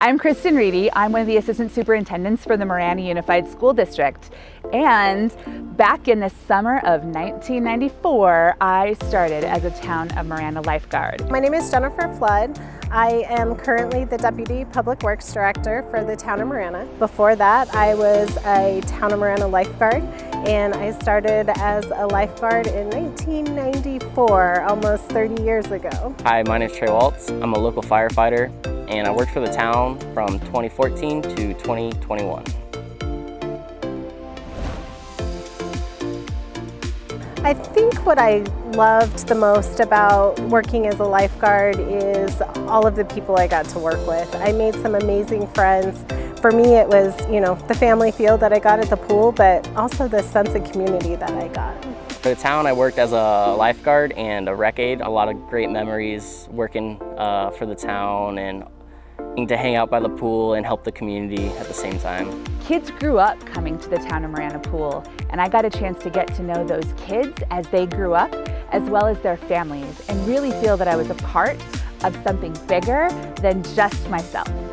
I'm Kristen Reedy. I'm one of the assistant superintendents for the Marana Unified School District. And back in the summer of 1994, I started as a Town of Marana lifeguard. My name is Jennifer Flood. I am currently the Deputy Public Works Director for the Town of Marana. Before that, I was a Town of Marana lifeguard and I started as a lifeguard in 1994, almost 30 years ago. Hi, my name is Trey Waltz. I'm a local firefighter and I worked for the town from 2014 to 2021. I think what I loved the most about working as a lifeguard is all of the people I got to work with. I made some amazing friends. For me it was, you know, the family feel that I got at the pool, but also the sense of community that I got. For the town, I worked as a lifeguard and a rec aide. A lot of great memories working uh, for the town and to hang out by the pool and help the community at the same time. Kids grew up coming to the town of Marana pool and I got a chance to get to know those kids as they grew up as well as their families and really feel that I was a part of something bigger than just myself.